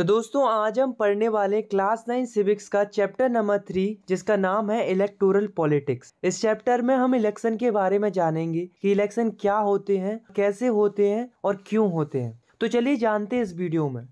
तो दोस्तों, आज हम पढ़ने वाले क्लास नाइन सिविक्स का चैप्टर नंबर थ्री, जिसका नाम है इलेक्टोरल पॉलिटिक्स। इस चैप्टर में हम इलेक्शन के बारे में जानेंगे कि इलेक्शन क्या होते हैं, कैसे होते हैं और क्यों होते हैं। तो चलिए जानते हैं इस वीडियो में।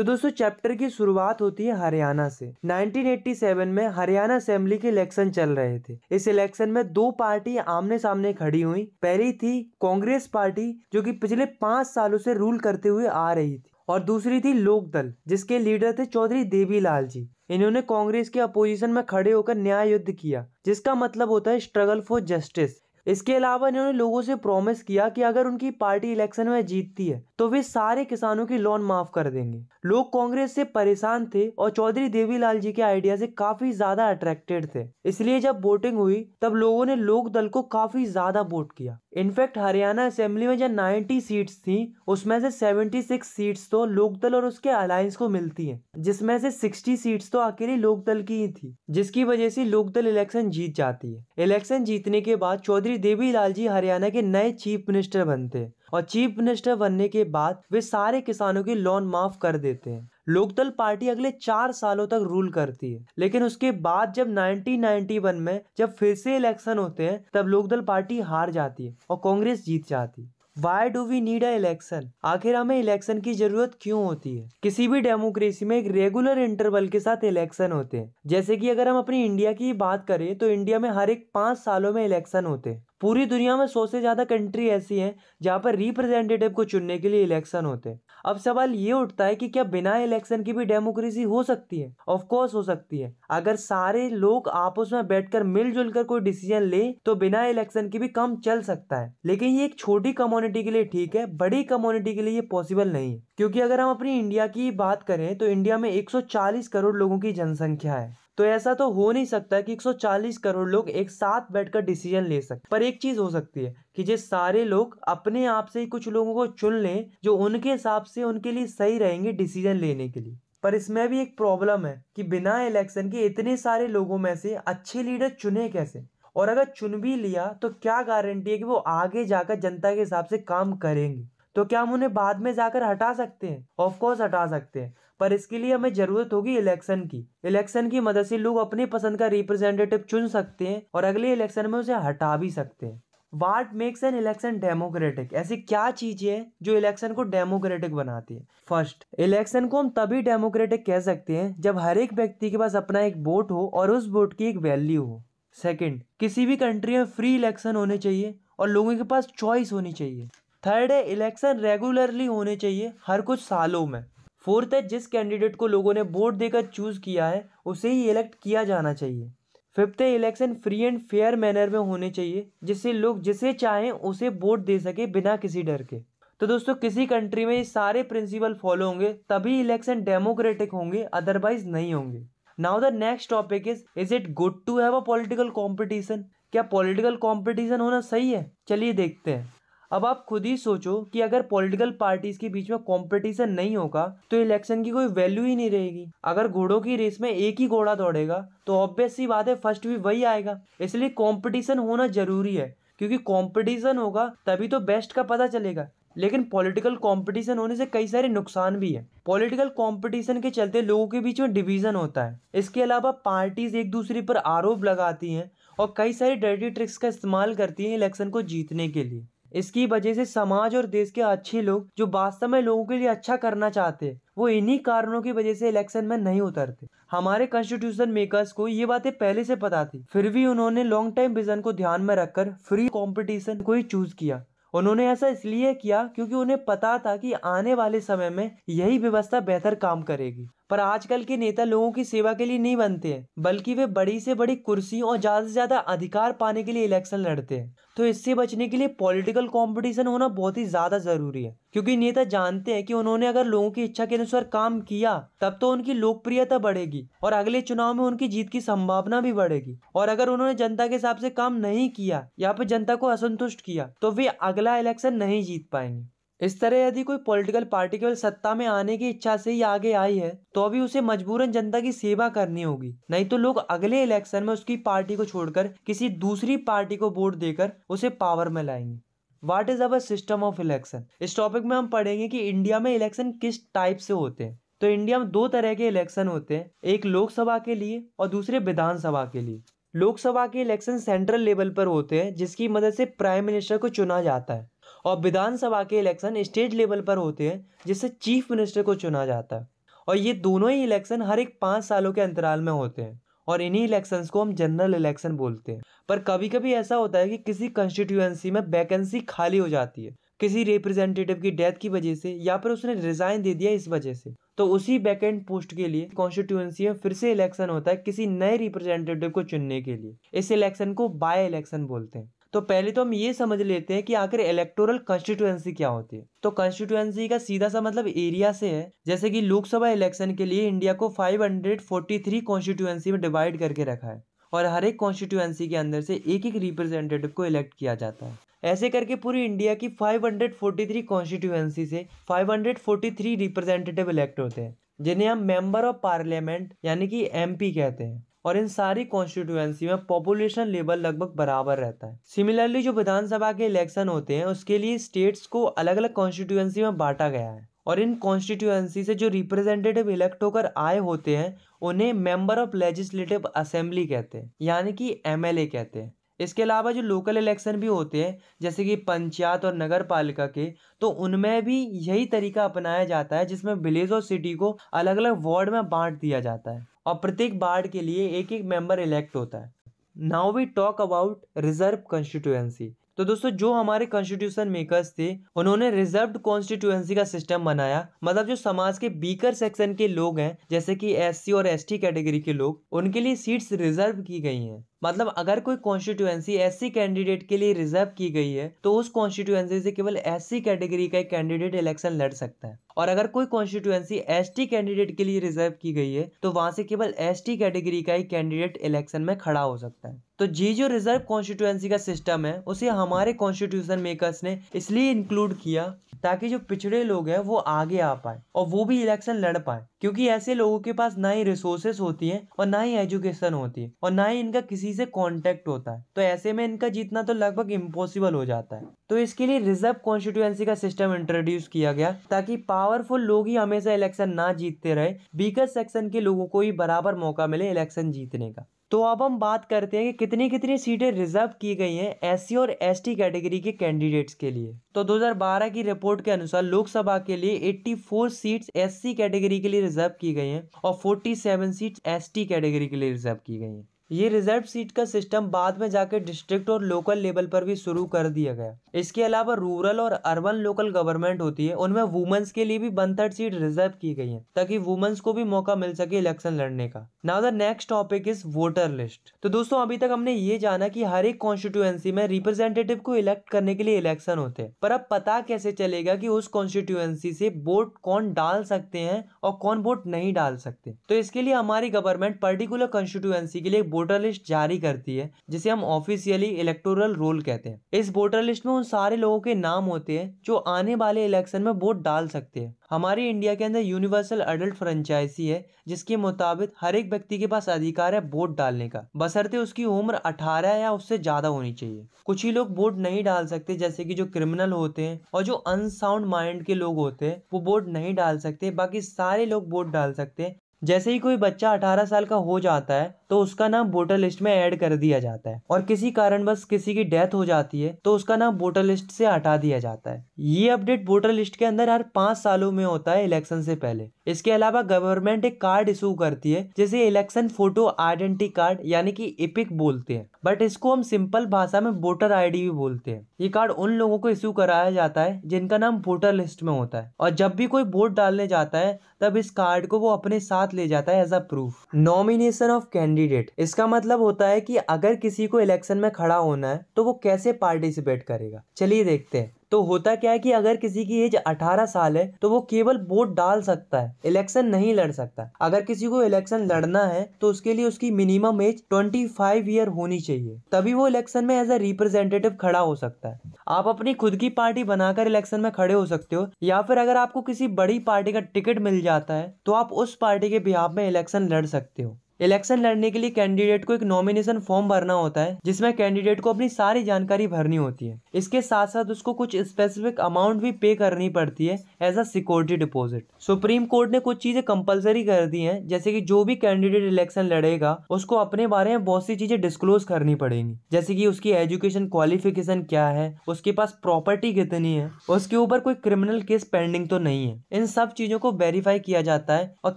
तो दोस्तों चैप्टर की शुरुआत होती है हरियाणा से। 1987 में हरियाणा असेंबली के इलेक्शन चल रहे थे। इस इलेक्शन में दो पार्टी आमने सामने खड़ी हुई। पहली थी कांग्रेस पार्टी जो कि पिछले पाँच सालों से रूल करते हुए आ रही थी। और दूसरी थी लोक दल, जिसके लीडर थे चौधरी देवीलाल जी। इन्होंने कांग्रेस के अपोजिशन में खड़े होकर न्याय युद्ध किया, जिसका मतलब होता है स्ट्रगल फॉर जस्टिस इसके अलावा इन्होंने लोगों से प्रॉमिस किया कि अगर उनकी पार्टी इलेक्शन में जीतती है तो वे सारे किसानों की लोन माफ़ कर देंगे। लोग कांग्रेस से परेशान थे और चौधरी देवीलाल जी के आइडिया से काफ़ी ज़्यादा अट्रैक्टेड थे। इसलिए जब वोटिंग हुई, तब लोगों ने लोक दल को काफ़ी ज़्यादा वोट किया। इनफैक्ट हरियाणा असेंबली में जब 90 सीट्स थी, उसमें से 76 सीट्स तो लोकदल और उसके अलायंस को मिलती हैं, जिसमें से 60 सीट्स तो अकेली लोकदल की ही थी, जिसकी वजह से लोकदल इलेक्शन जीत जाती है। इलेक्शन जीतने के बाद चौधरी देवी लाल जी हरियाणा के नए चीफ मिनिस्टर बनते हैं और चीफ मिनिस्टर बनने के बाद वे सारे किसानों की लोन माफ़ कर देते हैं। लोकदल पार्टी अगले चार सालों तक रूल करती है। लेकिन उसके बाद जब 1991 में जब फिर से इलेक्शन होते हैं, तब लोकदल पार्टी हार जाती है और कांग्रेस जीत जाती है। Why do we need a election आखिर हमें इलेक्शन की ज़रूरत क्यों होती है? किसी भी डेमोक्रेसी में एक रेगुलर इंटरवल के साथ इलेक्शन होते हैं। जैसे कि अगर हम अपनी इंडिया की बात करें तो इंडिया में हर एक पाँच सालों में इलेक्शन होते हैं। पूरी दुनिया में सौ से ज़्यादा कंट्री ऐसी हैं, जहाँ पर रिप्रेजेंटेटिव को चुनने के लिए इलेक्शन होते हैं। अब सवाल ये उठता है कि क्या बिना इलेक्शन की भी डेमोक्रेसी हो सकती है? ऑफ़ कोर्स हो सकती है। अगर सारे लोग आपस में बैठकर मिलजुल कर कोई डिसीज़न ले तो बिना इलेक्शन की भी काम चल सकता है। लेकिन ये एक छोटी कम्युनिटी के लिए ठीक है, बड़ी कम्युनिटी के लिए ये पॉसिबल नहीं है। क्योंकि अगर हम अपनी इंडिया की बात करें तो इंडिया में 140 करोड़ लोगों की जनसंख्या है। तो ऐसा तो हो नहीं सकता कि 140 करोड़ लोग एक साथ बैठकर डिसीज़न ले सकते पर एक चीज़ हो सकती है कि जो सारे लोग अपने आप से ही कुछ लोगों को चुन लें जो उनके हिसाब से उनके लिए सही रहेंगे डिसीज़न लेने के लिए। पर इसमें भी एक प्रॉब्लम है कि बिना इलेक्शन के इतने सारे लोगों में से अच्छे लीडर चुने कैसे? और अगर चुन भी लिया तो क्या गारंटी है कि वो आगे जाकर जनता के हिसाब से काम करेंगे? तो क्या हम उन्हें बाद में जाकर हटा सकते हैं? ऑफकोर्स हटा सकते हैं। पर इसके लिए हमें ज़रूरत होगी इलेक्शन की। इलेक्शन की मदद से लोग अपनी पसंद का रिप्रेजेंटेटिव चुन सकते हैं और अगले इलेक्शन में उसे हटा भी सकते हैं। What makes an election democratic ऐसी क्या चीज़ है जो इलेक्शन को डेमोक्रेटिक बनाती है? फ़र्स्ट इलेक्शन को हम तभी डेमोक्रेटिक कह सकते हैं जब हर एक व्यक्ति के पास अपना एक वोट हो और उस वोट की एक वैल्यू हो। सेकंड किसी भी कंट्री में फ्री इलेक्शन होने चाहिए और लोगों के पास चॉइस होनी चाहिए। थर्ड है इलेक्शन रेगुलरली होने चाहिए, हर कुछ सालों में। फोर्थ है, जिस कैंडिडेट को लोगों ने वोट देकर चूज़ किया है, उसे ही इलेक्ट किया जाना चाहिए। फिफ्थ है election free and fair manner में होने चाहिए, जिससे लोग जिसे चाहें, उसे वोट दे सके बिना किसी डर के। तो दोस्तों, किसी कंट्री में ये सारे प्रिंसिपल फॉलो होंगे, तभी इलेक्शन डेमोक्रेटिक होंगे अदरवाइज़ नहीं होंगे। Now the next topic is is it good to have a political competition क्या पॉलिटिकल कंपटीशन होना सही है? चलिए देखते हैं। अब आप खुद ही सोचो कि अगर पॉलिटिकल पार्टीज़ के बीच में कंपटीशन नहीं होगा तो इलेक्शन की कोई वैल्यू ही नहीं रहेगी। अगर घोड़ों की रेस में एक ही घोड़ा दौड़ेगा तो ऑब्वियस सी बात है फ़र्स्ट भी वही आएगा। इसलिए कंपटीशन होना ज़रूरी है, क्योंकि कंपटीशन होगा, तभी तो बेस्ट का पता चलेगा। लेकिन पॉलिटिकल कंपटीशन होने से कई सारे नुकसान भी है। पॉलिटिकल कंपटीशन के चलते लोगों के बीच में डिवीज़न होता है। इसके अलावा पार्टीज़ एक दूसरे पर आरोप लगाती हैं और कई सारी डर्टी ट्रिक्स का इस्तेमाल करती हैं इलेक्शन को जीतने के लिए। इसकी वजह से समाज और देश के अच्छे लोग जो वास्तव में लोगों के लिए अच्छा करना चाहते हैं, वो इन्हीं कारणों की वजह से इलेक्शन में नहीं उतरते। हमारे कॉन्स्टिट्यूशन मेकर्स को ये बातें पहले से पता थी। फिर भी उन्होंने लॉन्ग टाइम विजन को ध्यान में रखकर फ्री कंपटीशन को ही चूज़ किया। उन्होंने ऐसा इसलिए किया क्योंकि उन्हें पता था कि आने वाले समय में यही व्यवस्था बेहतर काम करेगी। पर आजकल के नेता लोगों की सेवा के लिए नहीं बनते हैं, बल्कि वे बड़ी से बड़ी कुर्सी और ज़्यादा से ज़्यादा अधिकार पाने के लिए इलेक्शन लड़ते हैं। तो इससे बचने के लिए पॉलिटिकल कंपटीशन होना बहुत ही ज़्यादा ज़रूरी है, क्योंकि नेता जानते हैं कि उन्होंने अगर लोगों की इच्छा के अनुसार काम किया, तब तो उनकी लोकप्रियता बढ़ेगी और अगले चुनाव में उनकी जीत की संभावना भी बढ़ेगी। और अगर उन्होंने जनता के हिसाब से काम नहीं किया या फिर जनता को असंतुष्ट किया तो वे अगला इलेक्शन नहीं जीत पाएँगे। इस तरह यदि कोई पॉलिटिकल पार्टी केवल सत्ता में आने की इच्छा से ही आगे आई है तो अभी उसे मजबूरन जनता की सेवा करनी होगी। नहीं तो लोग अगले इलेक्शन में उसकी पार्टी को छोड़कर किसी दूसरी पार्टी को वोट देकर उसे पावर में लाएँगे। What is our system of election इस टॉपिक में हम पढ़ेंगे कि इंडिया में इलेक्शन किस टाइप से होते हैं। तो इंडिया में दो तरह के इलेक्शन होते हैं, एक लोकसभा के लिए और दूसरे विधानसभा के लिए। लोकसभा के इलेक्शन सेंट्रल लेवल पर होते हैं, जिसकी मदद से प्राइम मिनिस्टर को चुना जाता है। और विधानसभा के इलेक्शन स्टेट लेवल पर होते हैं, जिससे चीफ मिनिस्टर को चुना जाता है। और ये दोनों ही इलेक्शन हर एक पाँच सालों के अंतराल में होते हैं, और इन्हीं इलेक्शंस को हम जनरल इलेक्शन बोलते हैं। पर कभी कभी ऐसा होता है कि किसी कंस्टिट्यूएंसी में वैकेंसी खाली हो जाती है, किसी रिप्रेजेंटेटिव की डेथ की वजह से, या फिर उसने रिजाइन दे दिया इस वजह से। तो उसी वैकेंट पोस्ट के लिए कॉन्स्टिट्यूएंसी में फिर से इलेक्शन होता है किसी नए रिप्रेजेंटेटिव को चुनने के लिए। इस इलेक्शन को बाय इलेक्शन बोलते हैं। तो पहले तो हम ये समझ लेते हैं कि आखिर इलेक्टोरल कॉन्स्टिट्यूएंसी क्या होती है। तो कॉन्स्टिट्यूएंसी का सीधा सा मतलब एरिया से है। जैसे कि लोकसभा इलेक्शन के लिए इंडिया को 543 कॉन्स्टिट्यूएंसी में डिवाइड करके रखा है। और हर एक कॉन्स्टिट्यूएंसी के अंदर से एक एक रिप्रेजेंटेटिव को इलेक्ट किया जाता है। ऐसे करके पूरी इंडिया की 543 कॉन्स्टिट्यूएंसी से 543 रिप्रेजेंटेटिव इलेक्ट होते हैं। जिन्हें हम मेंबर ऑफ़ पार्लियामेंट यानी कि एमपी कहते हैं। और इन सारी कॉन्स्टिट्यूएंसी में पॉपुलेशन लेवल लगभग बराबर रहता है। सिमिलरली जो विधानसभा के इलेक्शन होते हैं, उसके लिए स्टेट्स को अलग अलग कॉन्स्टिट्यूएंसी में बांटा गया है। और इन कॉन्स्टिट्यूएंसी से जो रिप्रेजेंटेटिव इलेक्ट होकर आए होते हैं, उन्हें मेंबर ऑफ़ लेजिस्लेटिव असेंबली कहते हैं, यानी कि एमएलए कहते हैं। इसके अलावा जो लोकल इलेक्शन भी होते हैं, जैसे कि पंचायत और नगर पालिका के तो उनमें भी यही तरीका अपनाया जाता है, जिसमें विलेज और सिटी को अलग अलग वार्ड में बांट दिया जाता है। और प्रत्येक वार्ड के लिए एक एक मेंबर इलेक्ट होता है। Now we talk about reserve constituency तो दोस्तों, जो हमारे कॉन्स्टिट्यूशन मेकर्स थे, उन्होंने रिज़र्व कॉन्स्टिट्यूएंसी का सिस्टम बनाया। मतलब जो समाज के बीकर सेक्शन के लोग हैं, जैसे कि एससी और एसटी कैटेगरी के लोग, उनके लिए सीट्स रिज़र्व की गई हैं। मतलब अगर कोई कॉन्स्टिट्यूएंसी एससी कैंडिडेट के लिए रिज़र्व की गई है तो उस कॉन्स्टिट्यूएंसी से केवल एससी कैटेगरी का एक कैंडिडेट इलेक्शन लड़ सकता है। और अगर कोई कॉन्स्टिट्यूएंसी एसटी कैंडिडेट के लिए रिज़र्व की गई है तो वहाँ से केवल एसटी कैटेगरी का ही कैंडिडेट इलेक्शन में खड़ा हो सकता है। तो जी जो रिज़र्व कॉन्स्टिट्यूएंसी का सिस्टम है, उसे हमारे कॉन्स्टिट्यूशन मेकर्स ने इसलिए इंक्लूड किया ताकि जो पिछड़े लोग हैं, वो आगे आ पाए और वो भी इलेक्शन लड़ पाए। क्योंकि ऐसे लोगों के पास ना ही रिसोर्सेस होती है और ना ही एजुकेशन होती है और ना ही इनका किसी से कांटेक्ट होता है। तो ऐसे में इनका जीतना तो लगभग इम्पॉसिबल हो जाता है। तो इसके लिए रिज़र्व कॉन्स्टिट्यूएंसी का सिस्टम इंट्रोड्यूस किया गया ताकि पावरफुल लोग ही हमेशा इलेक्शन ना जीतते रहे। बीकर सेक्शन के लोगों को ही बराबर मौका मिले इलेक्शन जीतने का। तो अब हम बात करते हैं कि कितनी कितनी सीटें रिज़र्व की गई हैं एससी और एसटी कैटेगरी के कैंडिडेट्स के लिए। तो 2012 की रिपोर्ट के अनुसार लोकसभा के लिए 84 सीट्स एससी कैटेगरी के लिए रिज़र्व की गई हैं और 47 सीट्स एसटी कैटेगरी के लिए रिज़र्व की गई हैं। ये रिज़र्व सीट का सिस्टम बाद में जाकर डिस्ट्रिक्ट और लोकल लेवल पर भी शुरू कर दिया गया। इसके अलावा रूरल और अर्बन लोकल गवर्नमेंट होती है, उनमें वुमेन्स के लिए भी वन थर्ड सीट रिज़र्व की गई है, ताकि वुमेन्स को भी मौका मिल सके इलेक्शन लड़ने का। Now the next topic is voter list तो दोस्तों, अभी तक हमने ये जाना की हर एक कॉन्स्टिट्यूएंसी में रिप्रेजेंटेटिव को इलेक्ट करने के लिए इलेक्शन होते हैं, पर अब पता कैसे चलेगा की उस कॉन्स्टिट्यूएंसी से वोट कौन डाल सकते हैं और कौन वोट नहीं डाल सकते। तो इसके लिए हमारी गवर्नमेंट पर्टिकुलर कॉन्स्टिट्यूएंसी के लिए वोटर लिस्ट जारी करती है, जिसे हम ऑफिशियली इलेक्टोरल रोल कहते हैं। इस वोटर लिस्ट में उन सारे लोगों के नाम होते हैं, जो आने वाले इलेक्शन में वोट डाल सकते हैं। हमारी इंडिया के अंदर यूनिवर्सल अडल्ट फ्रेंचाइजी है, जिसके मुताबिक हर एक व्यक्ति के पास अधिकार है वोट डालने का। बसरते उसकी उम्र 18 या उससे ज़्यादा होनी चाहिए। कुछ ही लोग वोट नहीं डाल सकते, जैसे कि जो क्रिमिनल होते हैं और जो अनसाउंड माइंड के लोग होते हैं, वो वोट नहीं डाल सकते। बाकी सारे लोग वोट डाल सकते हैं जैसे ही कोई बच्चा 18 साल का हो जाता है तो उसका नाम वोटर लिस्ट में ऐड कर दिया जाता है। और किसी कारण किसी की डेथ हो जाती है तो उसका नाम वोटर लिस्ट से हटा दिया जाता है। ये अपडेट वोटर लिस्ट के अंदर हर पाँच सालों में होता है इलेक्शन से पहले। इसके अलावा गवर्नमेंट एक कार्ड इशू करती है, जिसे इलेक्शन फ़ोटो आइडेंटिटी कार्ड यानी कि इपिक बोलते हैं। बट इसको हम सिंपल भाषा में वोटर आईडी भी बोलते हैं। ये कार्ड उन लोगों को इशू कराया जाता है, जिनका नाम वोटर लिस्ट में होता है। और जब भी कोई वोट डालने जाता है, तब इस कार्ड को वो अपने साथ ले जाता है as a proof nomination of candidate इसका मतलब होता है कि अगर किसी को इलेक्शन में खड़ा होना है तो वो कैसे पार्टिसिपेट करेगा? चलिए देखते हैं. तो होता क्या है कि अगर किसी की एज 18 साल है तो वो केवल वोट डाल सकता है. इलेक्शन नहीं लड़ सकता. अगर किसी को इलेक्शन लड़ना है तो उसके लिए उसकी मिनिमम एज 25 ईयर होनी चाहिए. तभी वो इलेक्शन में एज अ रिप्रेजेंटेटिव खड़ा हो सकता है. आप अपनी खुद की पार्टी बनाकर इलेक्शन में खड़े हो सकते हो, या फिर अगर आपको किसी बड़ी पार्टी का टिकट मिल जाता है तो आप उस पार्टी के बिहार में इलेक्शन लड़ सकते हो। इलेक्शन लड़ने के लिए कैंडिडेट को एक नॉमिनेशन फॉर्म भरना होता है, जिसमें कैंडिडेट को अपनी सारी जानकारी भरनी होती है। इसके साथ साथ उसको कुछ स्पेसिफिक अमाउंट भी पे करनी पड़ती है as a security deposit supreme court ने कुछ चीज़ें कंपलसरी कर दी हैं, जैसे कि जो भी कैंडिडेट इलेक्शन लड़ेगा, उसको अपने बारे में बहुत सी चीज़ें डिस्क्लोज करनी पड़ेंगी। जैसे कि उसकी एजुकेशन क्वालिफिकेशन क्या है, उसके पास प्रॉपर्टी कितनी है, उसके ऊपर कोई क्रिमिनल केस पेंडिंग तो नहीं है। इन सब चीज़ों को वेरीफाई किया जाता है, और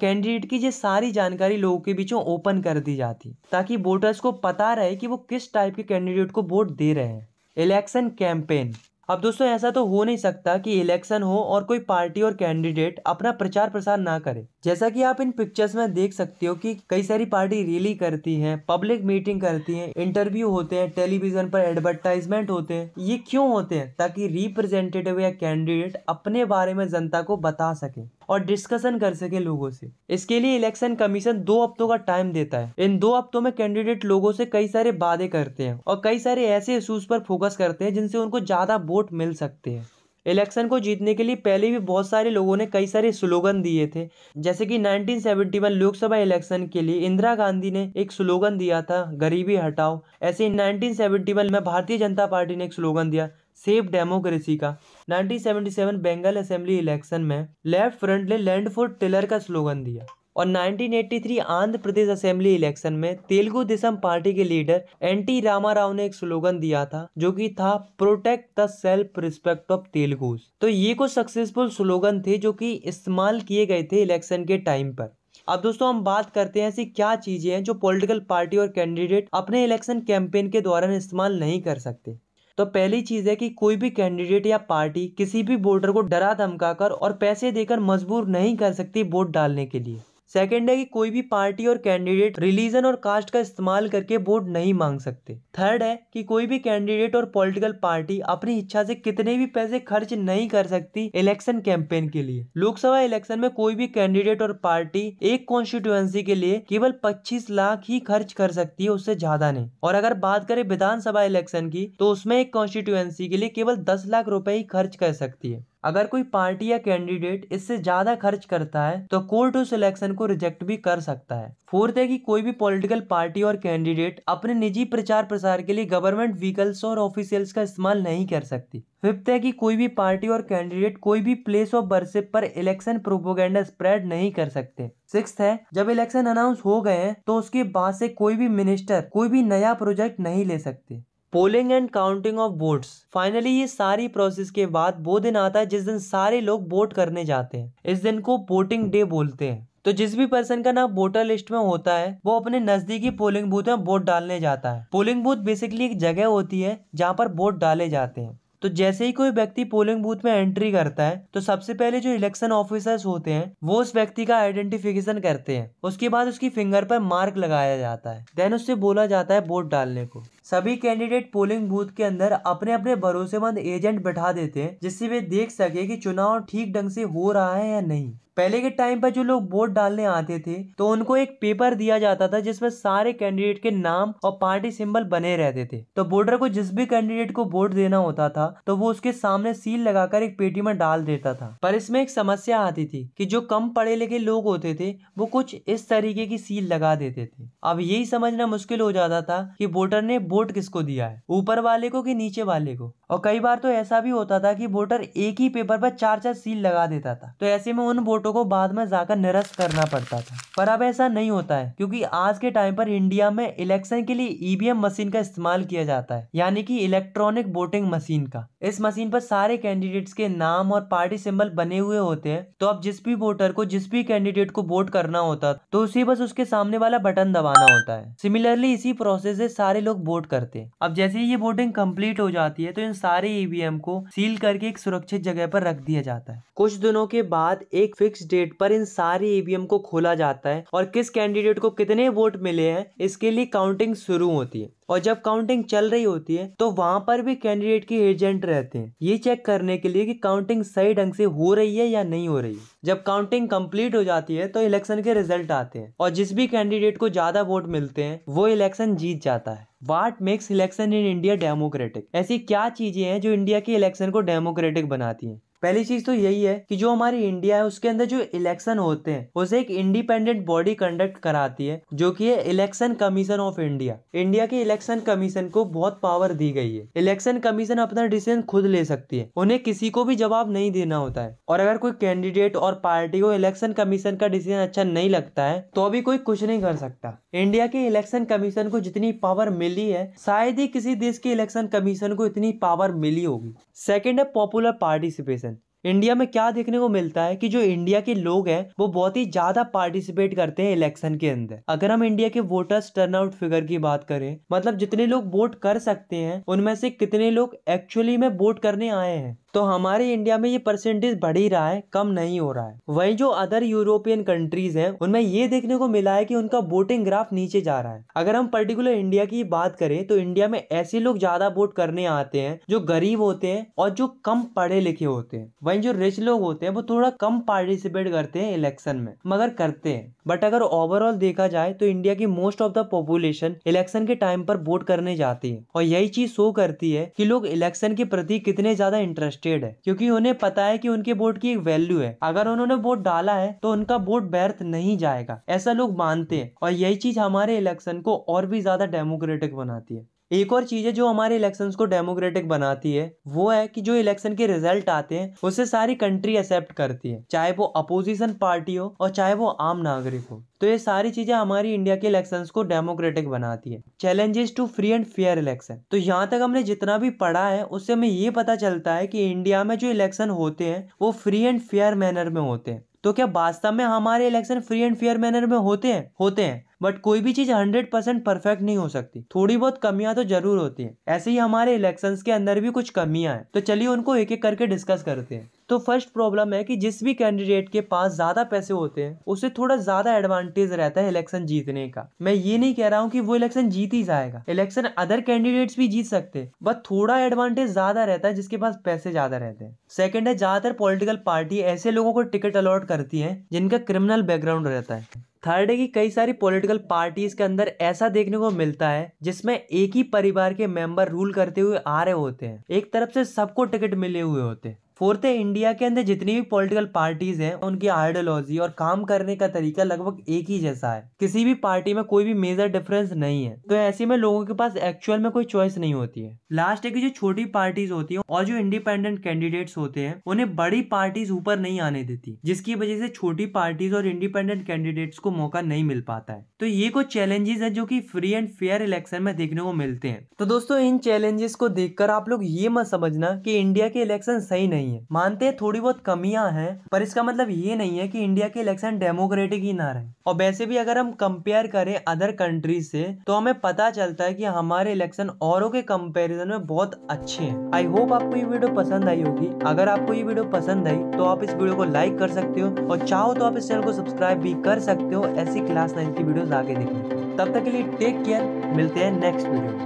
कैंडिडेट की ये सारी जानकारी लोगों के बीचों ओपन कर दी जाती, ताकि वोटर्स को पता रहे कि वो किस टाइप के कैंडिडेट को वोट दे रहे हैं। इलेक्शन कैंपेन अब दोस्तों, ऐसा तो हो नहीं सकता कि इलेक्शन हो और कोई पार्टी और कैंडिडेट अपना प्रचार प्रसार ना करे। जैसा कि आप इन पिक्चर्स में देख सकते हो कि कई सारी पार्टी रैली करती हैं पब्लिक मीटिंग करती हैं इंटरव्यू होते हैं टेलीविज़न पर एडवर्टाइजमेंट होते हैं। ये क्यों होते हैं? ताकि रिप्रेजेंटेटिव या कैंडिडेट अपने बारे में जनता को बता सके। और डिस्कशन कर सके लोगों से। इसके लिए इलेक्शन कमीशन दो हफ्तों का टाइम देता है। इन दो हफ्तों में कैंडिडेट लोगों से कई सारे वादे करते हैं और कई सारे ऐसे इशूज पर फोकस करते हैं जिनसे उनको ज़्यादा वोट मिल सकते हैं। इलेक्शन को जीतने के लिए पहले भी बहुत सारे लोगों ने कई सारे स्लोगन दिए थे। जैसे कि 1971 लोकसभा इलेक्शन के लिए इंदिरा गांधी ने एक स्लोगन दिया था, गरीबी हटाओ। ऐसे 1971 में भारतीय जनता पार्टी ने एक स्लोगन दिया सेफ़ डेमोक्रेसी का। 1977 बंगाल असेंबली इलेक्शन में लेफ़्ट फ्रंट ने लैंड फॉर टिलर का स्लोगन दिया और 1983 आंध्र प्रदेश असेंबली इलेक्शन में तेलुगु देशम पार्टी के लीडर एन टी रामाराव ने एक स्लोगन दिया था, जो कि था protect the self respect of Telugu तो ये कुछ सक्सेसफुल स्लोगन थे, जो कि इस्तेमाल किए गए थे इलेक्शन के टाइम पर। अब दोस्तों, हम बात करते हैं ऐसी क्या चीज़ें हैं, जो पॉलिटिकल पार्टी और कैंडिडेट अपने इलेक्शन कैंपेन के दौरान इस्तेमाल नहीं कर सकते। तो पहली चीज़ है कि कोई भी कैंडिडेट या पार्टी किसी भी वोटर को डरा धमकाकर और पैसे देकर मजबूर नहीं कर सकती वोट डालने के लिए। सेकेंड है कि कोई भी पार्टी और कैंडिडेट रिलीजन और कास्ट का इस्तेमाल करके वोट नहीं मांग सकते। थर्ड है कि कोई भी कैंडिडेट और पॉलिटिकल पार्टी अपनी इच्छा से कितने भी पैसे खर्च नहीं कर सकती इलेक्शन कैंपेन के लिए। लोकसभा इलेक्शन में कोई भी कैंडिडेट और पार्टी एक कॉन्स्टिट्युएंसी के लिए केवल 25 लाख ही खर्च कर सकती है, उससे ज़्यादा नहीं। और अगर बात करें विधानसभा इलेक्शन की तो उसमें एक कॉन्स्टिट्युएंसी के लिए केवल दस लाख रुपए ही खर्च कर सकती है। अगर कोई पार्टी या कैंडिडेट इससे ज़्यादा खर्च करता है तो कोर्ट उस इलेक्शन को रिजेक्ट भी कर सकता है। फोर्थ है कि कोई भी पॉलिटिकल पार्टी और कैंडिडेट अपने निजी प्रचार प्रसार के लिए गवर्नमेंट व्हीकल्स और ऑफिशियल्स का इस्तेमाल नहीं कर सकती। फिफ्थ है कि कोई भी पार्टी और कैंडिडेट कोई भी प्लेस ऑफ़ बर्सिप पर इलेक्शन प्रोपोगेंडा स्प्रेड नहीं कर सकते। सिक्स है, जब इलेक्शन अनाउंस हो गए हैं तो उसके बाद से कोई भी मिनिस्टर कोई भी नया प्रोजेक्ट नहीं ले सकते। Polling and counting of votes finally ये सारी प्रोसेस के बाद वो दिन आता है जिस दिन सारे लोग वोट करने जाते हैं। इस दिन को वोटिंग डे बोलते हैं। तो जिस भी पर्सन का नाम वोटर लिस्ट में होता है, वो अपने नजदीकी पोलिंग बूथ में वोट डालने जाता है। पोलिंग बूथ बेसिकली एक जगह होती है जहाँ पर वोट डाले जाते हैं। तो जैसे ही कोई व्यक्ति पोलिंग बूथ में एंट्री करता है तो सबसे पहले जो इलेक्शन ऑफिसर्स होते हैं, वो उस व्यक्ति का आइडेंटिफिकेशन करते हैं। उसके बाद उसकी फिंगर पर मार्क लगाया जाता है। देन उससे बोला जाता है वोट डालने को। सभी कैंडिडेट पोलिंग बूथ के अंदर अपने अपने भरोसेमंद एजेंट बैठा देते हैं, जिससे वे देख सके कि चुनाव ठीक ढंग से हो रहा है या नहीं। पहले के टाइम पर जो लोग वोट डालने आते थे तो उनको एक पेपर दिया जाता था, जिसमें सारे कैंडिडेट के नाम और पार्टी सिंबल बने रहते थे। तो वोटर को जिस भी कैंडिडेट को वोट देना होता था तो वो उसके सामने सील लगाकर एक पेटी में डाल देता था। पर इसमें एक समस्या आती थी कि जो कम पढ़े लिखे लोग होते थे, वो कुछ इस तरीके की सील लगा देते थे। अब यही समझना मुश्किल हो जाता था कि वोटर ने वोट किसको दिया है? ऊपर वाले को कि नीचे वाले को? और कई बार तो ऐसा भी होता था कि वोटर एक ही पेपर पर चार चार सील लगा देता था। तो ऐसे में उन वोटों को बाद में जाकर निरस्त करना पड़ता था। पर अब ऐसा नहीं होता है, क्योंकि आज के टाइम पर इंडिया में इलेक्शन के लिए ईवीएम मशीन का इस्तेमाल किया जाता है, यानी कि इलेक्ट्रॉनिक वोटिंग मशीन का। इस मशीन पर सारे कैंडिडेट्स के नाम और पार्टी सिंबल बने हुए होते हैं तो अब जिस भी वोटर को, जिस भी कैंडिडेट को वोट करना होता तो उसे बस उसके सामने वाला बटन दबाना होता है। सिमिलरली इसी प्रोसेस से सारे लोग वोट करते हैं। अब जैसे ही ये वोटिंग कंप्लीट हो जाती है तो इन सारे ईवीएम को सील करके एक सुरक्षित जगह पर रख दिया जाता है। कुछ दिनों के बाद एक फिक्स डेट पर इन सारे ईवीएम को खोला जाता है और किस कैंडिडेट को कितने वोट मिले हैं, इसके लिए काउंटिंग शुरू होती है। और जब काउंटिंग चल रही होती है तो वहाँ पर भी कैंडिडेट के एजेंट रहते हैं। ये चेक करने के लिए कि काउंटिंग सही ढंग से हो रही है या नहीं हो रही है। जब काउंटिंग कंप्लीट हो जाती है तो इलेक्शन के रिज़ल्ट आते हैं। और जिस भी कैंडिडेट को ज़्यादा वोट मिलते हैं, वो इलेक्शन जीत जाता है। What makes election in India democratic ऐसी क्या चीज़ें हैं जो इंडिया के इलेक्शन को डेमोक्रेटिक बनाती हैं? पहली चीज़ तो यही है कि जो हमारी इंडिया है, उसके अंदर जो इलेक्शन होते हैं, उसे एक इंडिपेंडेंट बॉडी कंडक्ट कराती है, जो कि है election commission of India India के इलेक्शन कमीशन को बहुत पावर दी गई है। इलेक्शन कमीशन अपना डिसीज़न खुद ले सकती है। उन्हें किसी को भी जवाब नहीं देना होता है। और अगर कोई कैंडिडेट और पार्टी को इलेक्शन कमीशन का डिसीज़न अच्छा नहीं लगता है तो अभी कोई कुछ नहीं कर सकता। इंडिया के इलेक्शन कमीशन को जितनी पावर मिली है, शायद ही किसी देश के इलेक्शन कमीशन को इतनी पावर मिली होगी। सेकेंड है पॉपुलर पार्टिसिपेशन इंडिया में क्या देखने को मिलता है कि जो इंडिया के लोग हैं, वो बहुत ही ज़्यादा पार्टिसिपेट करते हैं इलेक्शन के अंदर. अगर हम इंडिया के वोटर्स टर्नआउट फिगर की बात करें मतलब जितने लोग वोट कर सकते हैं, उनमें से कितने लोग एक्चुअली में वोट करने आए हैं? तो हमारे इंडिया में ये परसेंटेज बढ़ ही रहा है, कम नहीं हो रहा है। वही जो अदर यूरोपियन कंट्रीज़ हैं, उनमें ये देखने को मिला है कि उनका वोटिंग ग्राफ नीचे जा रहा है। अगर हम पर्टिकुलर इंडिया की बात करें तो इंडिया में ऐसे लोग ज़्यादा वोट करने आते हैं, जो गरीब होते हैं और जो कम पढ़े लिखे होते हैं। वही जो रिच लोग होते हैं, वो थोड़ा कम पार्टिसिपेट करते हैं इलेक्शन में, मगर करते हैं। बट अगर ओवरऑल देखा जाए तो इंडिया की most of the population election के टाइम पर वोट करने जाती है। और यही चीज़ शो करती है कि लोग इलेक्शन के प्रति कितने ज़्यादा इंटरेस्टेड है, क्योंकि उन्हें पता है कि उनके वोट की एक वैल्यू है। अगर उन्होंने वोट डाला है तो उनका वोट व्यर्थ नहीं जाएगा। ऐसा लोग मानते हैं। और यही चीज़ हमारे इलेक्शन को और भी ज़्यादा डेमोक्रेटिक बनाती है। एक और चीज़ है जो हमारे इलेक्शन को डेमोक्रेटिक बनाती है, वो है कि जो इलेक्शन के रिज़ल्ट आते हैं उसे सारी कंट्री एक्सेप्ट करती है, चाहे वो अपोजिशन पार्टी हो और चाहे वो आम नागरिक हो। तो ये सारी चीज़ें हमारी इंडिया के इलेक्शंस को डेमोक्रेटिक बनाती है। Challenges to free and fair election तो यहाँ तक हमने जितना भी पढ़ा है, उससे हमें ये पता चलता है कि इंडिया में जो इलेक्शन होते हैं, वो फ्री एंड फेयर मैनर में होते हैं। तो क्या वास्तव में हमारे election free and fair manner में होते हैं? होते हैं। बट कोई भी चीज़ हंड्रेड परसेंट परफेक्ट नहीं हो सकती। थोड़ी बहुत कमियाँ तो ज़रूर होती हैं। ऐसे ही हमारे इलेक्शंस के अंदर भी कुछ कमियाँ हैं। तो चलिए उनको एक एक करके डिस्कस करते हैं। तो फ़र्स्ट प्रॉब्लम है कि जिस भी कैंडिडेट के पास ज़्यादा पैसे होते हैं, उसे थोड़ा ज़्यादा एडवांटेज रहता है इलेक्शन जीतने का। मैं ये नहीं कह रहा हूँ कि वो इलेक्शन जीत ही जाएगा। इलेक्शन अदर कैंडिडेट्स भी जीत सकते हैं बट थोड़ा एडवांटेज ज़्यादा रहता है जिसके पास पैसे ज़्यादा रहते हैं। सेकेंड है, ज़्यादातर पॉलिटिकल पार्टी ऐसे लोगों को टिकट अलॉट करती है, जिनका क्रिमिनल बैकग्राउंड रहता है। थर्ड है कि कई सारी पॉलिटिकल पार्टीज़ के अंदर ऐसा देखने को मिलता है, जिसमें एक ही परिवार के मेंबर रूल करते हुए आ रहे होते हैं। एक तरफ़ से सबको टिकट मिले हुए होते हैं। फोर्थ है इंडिया के अंदर जितनी भी पॉलिटिकल पार्टीज़ हैं, उनकी आइडियोलॉजी और काम करने का तरीका लगभग एक ही जैसा है। किसी भी पार्टी में कोई भी मेजर डिफरेंस नहीं है। तो ऐसे में लोगों के पास एक्चुअल में कोई चॉइस नहीं होती है। लास्ट है कि जो छोटी पार्टीज़ होती है और जो इंडिपेंडेंट कैंडिडेट्स होते हैं, उन्हें बड़ी पार्टीज़ ऊपर नहीं आने देती, जिसकी वजह से छोटी पार्टीज़ और इंडिपेंडेंट कैंडिडेट्स को मौका नहीं मिल पाता है। तो ये कुछ चैलेंजेस है जो की फ्री एंड फेयर इलेक्शन में देखने को मिलते हैं। तो दोस्तों, इन चैलेंजेस को देखकर आप लोग ये मत समझना की इंडिया के इलेक्शन सही नहीं नहीं है। मानते हैं थोड़ी बहुत कमियाँ हैं, पर इसका मतलब ये नहीं है कि इंडिया के इलेक्शन डेमोक्रेटिक ही ना रहे। और वैसे भी अगर हम कंपेयर करें अदर कंट्रीज़ से तो हमें पता चलता है कि हमारे इलेक्शन औरों के कंपैरिजन में बहुत अच्छे हैं। आई होप आपको ये वीडियो पसंद आई होगी। अगर आपको ये वीडियो पसंद आई तो आप इस वीडियो को लाइक कर सकते हो, और चाहो तो आप इस चैनल को सब्सक्राइब भी कर सकते हो, ऐसी क्लास नाइन की वीडियो आगे देखने तब तक के लिए टेक केयर मिलते हैं नेक्स्ट वीडियो